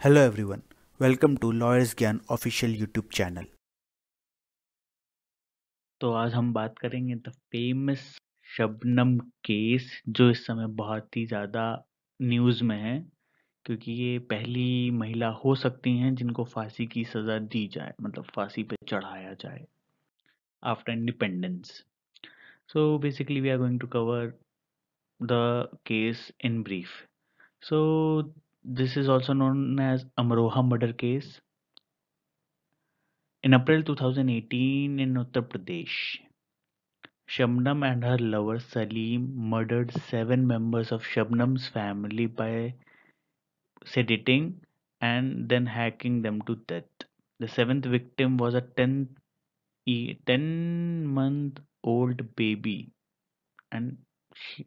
Hello everyone, welcome to Lawyers Gyan official YouTube channel तो आज हम बात करेंगे द फ़ेमस शबनम केस जो इस समय बहुत ही ज़्यादा न्यूज़ में है क्योंकि ये पहली महिला हो सकती हैं जिनको फांसी की सज़ा दी जाए मतलब फांसी पे चढ़ाया जाए after independence so basically we are going to cover the case in brief so This is also known as Amroha murder case. In April 2018 in Uttar Pradesh, Shabnam and her lover Salim murdered seven members of Shabnam's family by sedating and then hacking them to death. The seventh victim was a ten-month-old baby and she,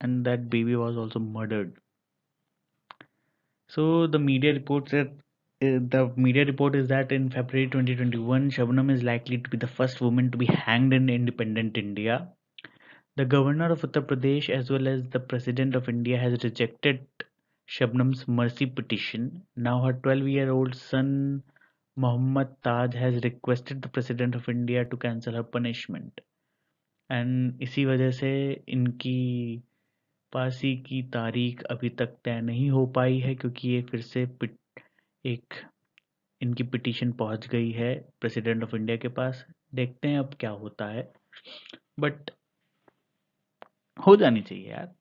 and that baby was also murdered. So the media reports that uh, the media report is that in February 2021, Shabnam is likely to be the first woman to be hanged in independent India. The governor of Uttar Pradesh, as well as the president of India, has rejected Shabnam's mercy petition. Now, her 12 year old son, Mohammad Taj, has requested the president of India to cancel her punishment. And इसी वजह से इनकी फांसी की तारीख अभी तक तय नहीं हो पाई है क्योंकि ये फिर से एक इनकी पिटीशन पहुँच गई है प्रेसिडेंट ऑफ़ इंडिया के पास। देखते हैं अब क्या होता है। बट हो जानी चाहिए यार।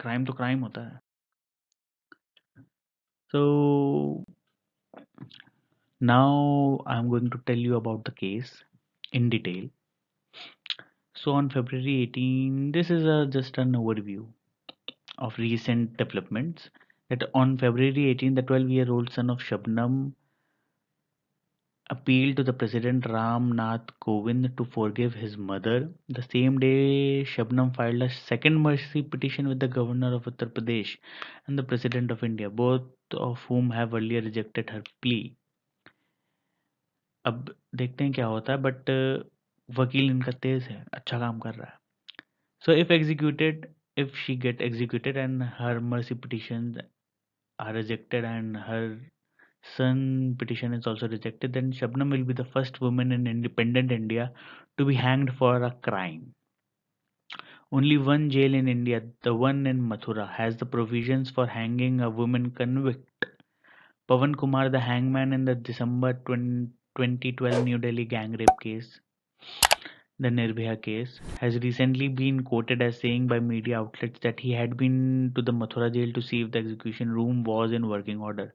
क्राइम तो क्राइम होता है। So now I am going to tell you about the case in detail. So on February 18, this is a, just an overview. Of recent developments. that on February 18, the 12 year old son of Shabnam appealed to the President Ram Nath Kovind to forgive his mother. The same day, Shabnam filed a second mercy petition with the governor of Uttar Pradesh and the President of India, both of whom have earlier rejected her plea. अब देखते हैं क्या होता है but वकील इनका तेज है अच्छा काम कर रहा है so if executed if she get executed and her mercy petitions are rejected and her son petition is also rejected, then Shabnam will be the first woman in independent India to be hanged for a crime. Only one jail in India, the one in Mathura, has the provisions for hanging a woman convict. Pavan Kumar, the hangman in the December 20, 2012 New Delhi gang rape case, the Nirbhaya case, has recently been quoted as saying by media outlets that he had been to the Mathura jail to see if the execution room was in working order.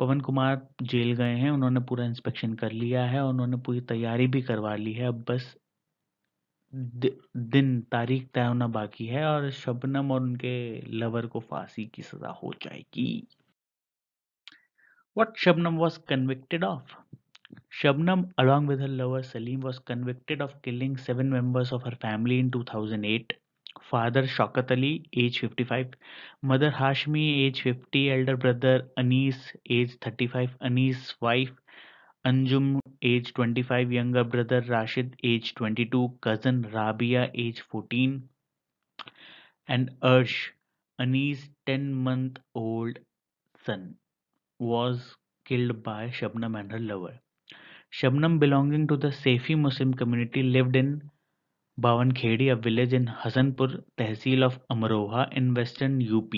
Pawan Kumar jail गए हैं उन्होंने पूरा inspection कर लिया है उन्होंने पूरी तैयारी भी करवा ली है अब बस दिन तारीख तय होना बाकी है और शबनम और उनके लवर को फांसी की सजा हो जाएगी What Shabnam was convicted of? Shabnam, along with her lover Salim, was convicted of killing seven members of her family in 2008. Father Shaukat Ali, age 55, mother Hashmi, age 50, elder brother Anis, age 35, Anis' wife Anjum, age 25, younger brother Rashid, age 22, cousin Rabia, age 14, and Ursh, Anis' 10 month old son, was killed by Shabnam and her lover. Shabnam, belonging to the Saifi Muslim community, lived in Bawankhedi, a village in Hasanpur Tehsil of Amroha in western UP.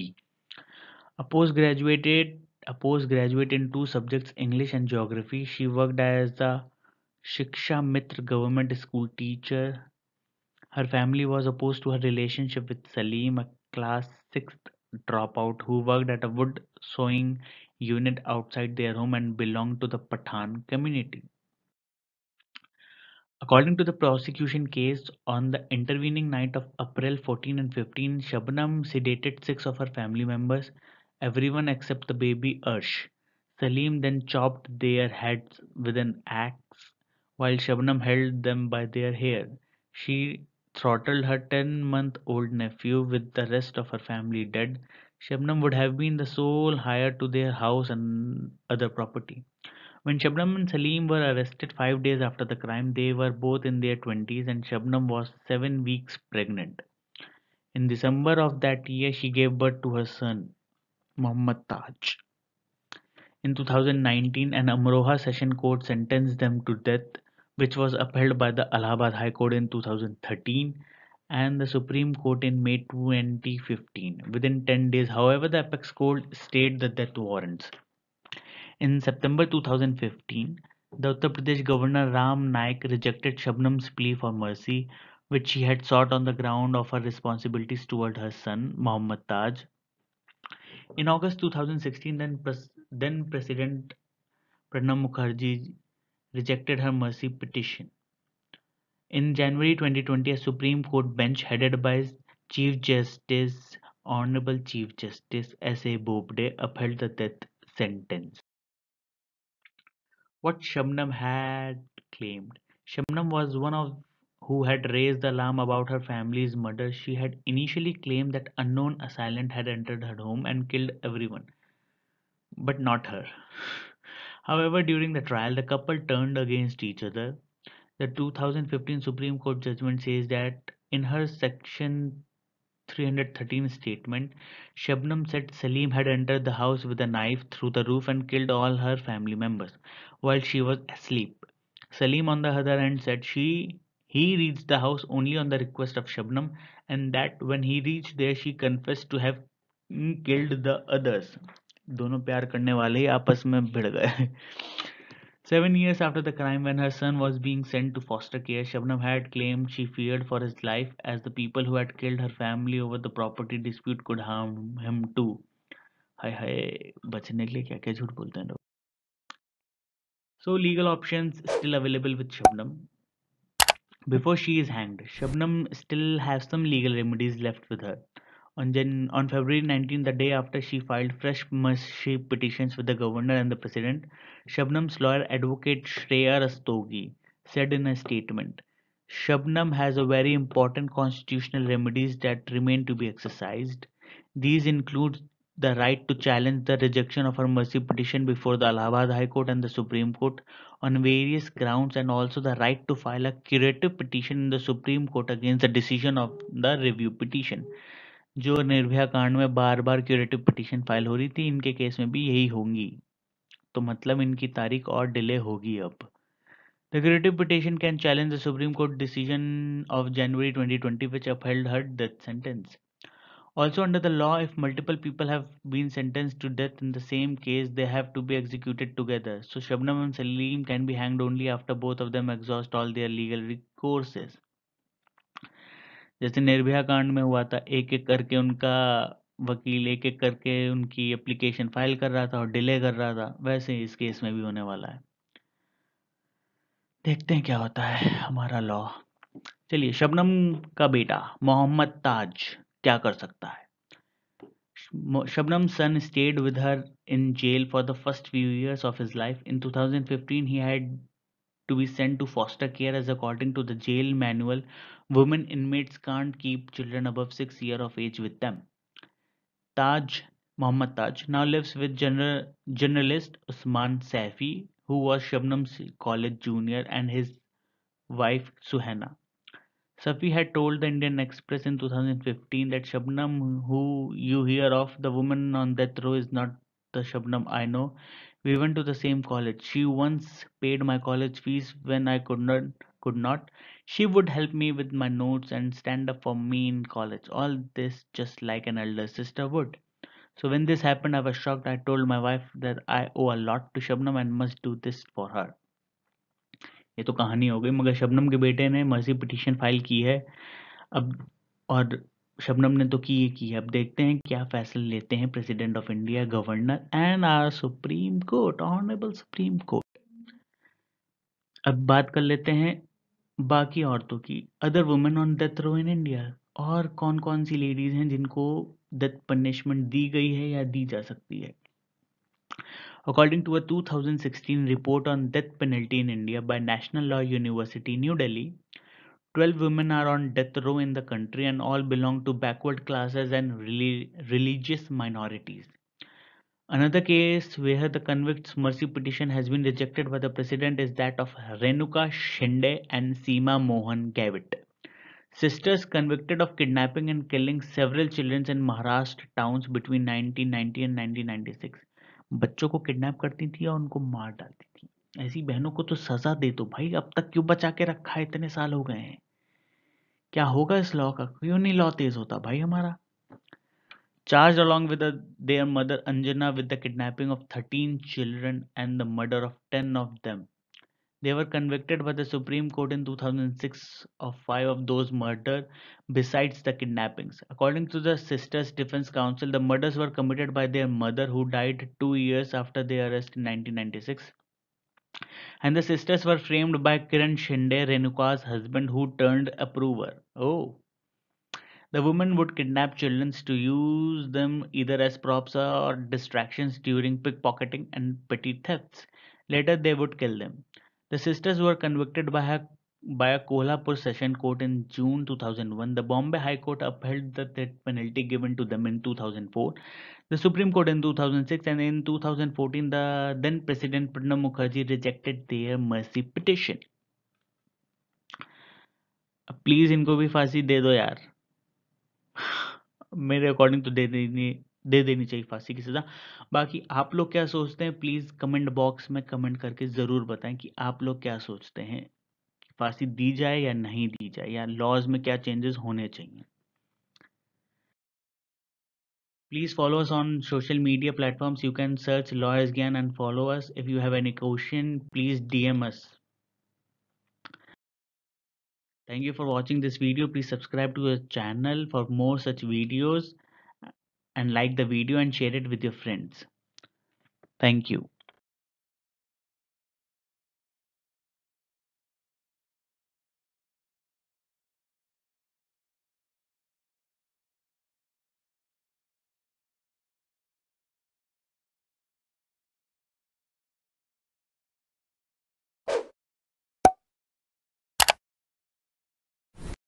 A postgraduate, a postgraduate in two subjects, English and Geography, she worked as the Shiksha Mitra government school teacher. Her family was opposed to her relationship with Salim, a class 6th dropout who worked at a wood sewing unit outside their home and belonged to the Pathan community. According to the prosecution case, on the intervening night of April 14 and 15, Shabnam sedated six of her family members, everyone except the baby Ursh. Salim then chopped their heads with an axe while Shabnam held them by their hair. She throttled her 10 month old nephew with the rest of her family dead. Shabnam would have been the sole heir to their house and other property. When Shabnam and Salim were arrested five days after the crime, they were both in their 20s and Shabnam was seven weeks pregnant. In December of that year, she gave birth to her son, Muhammad Taj. In 2019, an Amroha Session Court sentenced them to death, which was upheld by the Allahabad High Court in 2013 and the Supreme Court in May 2015. Within 10 days, however, the apex court stayed the death warrants. In September 2015, the Uttar Pradesh Governor Ram Naik rejected Shabnam's plea for mercy, which she had sought on the ground of her responsibilities toward her son, Mohammad Taj. In August 2016, then, then President Pranab Mukherjee rejected her mercy petition. In January 2020, a Supreme Court bench headed by Chief Justice Honorable Chief Justice S.A. Bobde upheld the death sentence. What Shabnam had claimed. Shabnam was one of who had raised the alarm about her family's murder. She had initially claimed that unknown assailant had entered her home and killed everyone, but not her. However, during the trial, the couple turned against each other. The 2015 Supreme Court judgment says that in her section 313 statement, Shabnam said Salim had entered the house with a knife through the roof and killed all her family members while she was asleep. Salim, on the other hand, said she he reached the house only on the request of Shabnam and that when he reached there, she confessed to have killed the others. दोनों प्यार करने वाले ही आपस में भिड़ गए Seven years after the crime, when her son was being sent to foster care, Shabnam had claimed she feared for his life as the people who had killed her family over the property dispute could harm him too. हाय हाय बचने के लिए क्या क्या झूठ बोलते हैं लोग So legal options still available with Shabnam. Before she is hanged, Shabnam still has some legal remedies left with her. On, on February 19, the day after she filed fresh mercy petitions with the governor and the president, Shabnam's lawyer advocate Shreya Rastogi said in a statement, Shabnam has a very important constitutional remedies that remain to be exercised. These include the right to challenge the rejection of her mercy petition before the Allahabad High Court and the Supreme Court on various grounds and also the right to file a curative petition in the Supreme Court against the decision of the review petition. जो निर्भया कांड में बार बार curative petition file हो रही थी, इनके case में भी यही होंगी। तो मतलब इनकी तारीख और डिले होगी अब। The curative petition can challenge the supreme court decision of January 2020 which upheld her death sentence also under the law if multiple people have been sentence to death in the same case they have to be executed together so Shabnam Salim can be hanged only after both of them exhaust all their legal recourses जैसे निर्भया कांड में हुआ था एक एक करके उनका वकील एक एक करके उनकी एप्लीकेशन फ़ाइल कर रहा था और डिले कर रहा था वैसे ही इस केस में भी होने वाला है। देखते हैं क्या होता है हमारा लॉ चलिए शबनम का बेटा मोहम्मद ताज क्या कर सकता है? Shabnam's son stayed with her in jail for the first few years of his life. In 2015, he had to be sent to foster care as according to the jail manual, women inmates can't keep children above 6 year of age with them. Taj Muhammad Taj now lives with general, journalist Usman Saifi, who was Shabnam's college junior, and his wife Suhaina. Saifi had told the Indian Express in 2015 that Shabnam, who you hear of, the woman on death row, is not the Shabnam I know. We went to the same college. She once paid my college fees when I could not. Could not. She would help me with my notes and stand up for me in college. All this just like an elder sister would. So when this happened, I was shocked. I told my wife that I owe a lot to Shabnam and must do this for her. ये तो कहानी हो गई मगर शबनम के बेटे ने mercy petition file की है अब और शबनम ने तो की ही की अब देखते हैं क्या फैसले लेते हैं president of India governor and or supreme court honourable supreme court. अब बात कर लेते हैं बाकी औरतों की। Other women on death row in India और कौन कौन सी लेडीज़ हैं जिनको डेथ पनिशमेंट दी गई है या दी जा सकती है? According to a 2016 report on death penalty in India by National Law University, New Delhi, 12 women are on death row in the country and all belong to backward classes and reli- religious minorities. Another case where the convict's mercy petition has been rejected by the president is that of Renuka Shinde and Seema Mohan Gavit. Sisters convicted of kidnapping and killing several children in Maharashtra towns between 1990 and 1996. बच्चों को kidnap करती थी और उनको मार डालती थी ऐसी बहनों को तो सजा दे दो भाई, अब तक क्यों बचा के रखा है? इतने साल हो गए हैं। क्या होगा इस लॉ का? क्यों नहीं लॉ तेज होता भाई हमारा? Charge along with their mother Anjana with the kidnapping of thirteen children and the murder of ten of them they were convicted by the supreme court in two thousand six of five of those murder besides the kidnappings according to the sisters defence counsel the murders were committed by their mother who died two years after they arrest in nineteen And the sisters were framed by Kiran Shinde, Renuka's husband, who turned approver. Oh. The women would kidnap children to use them either as props or distractions during pickpocketing and petty thefts. Later, they would kill them. The sisters were convicted by a, by a Kolhapur Session Court in June 2001. The Bombay High Court upheld the death penalty given to them in 2004. The Supreme Court in 2006 and in 2014, the then President Pranab Mukherjee rejected their mercy petition. Please इनको भी फांसी दे दो यार मेरे according तो दे देनी दे देनी चाहिए फांसी की सज़ा बाकी आप लोग क्या सोचते हैं प्लीज़ कमेंट बॉक्स में कमेंट करके ज़रूर बताएँ कि आप लोग क्या सोचते हैं फांसी दी जाए या नहीं दी जाए, या लॉज में क्या चेंजेस होने चाहिए? Please follow us on social media platforms you can search Lawyers Gyan and follow us if you have any question please DM us thank you for watching this video please subscribe to our channel for more such videos and like the video and share it with your friends thank you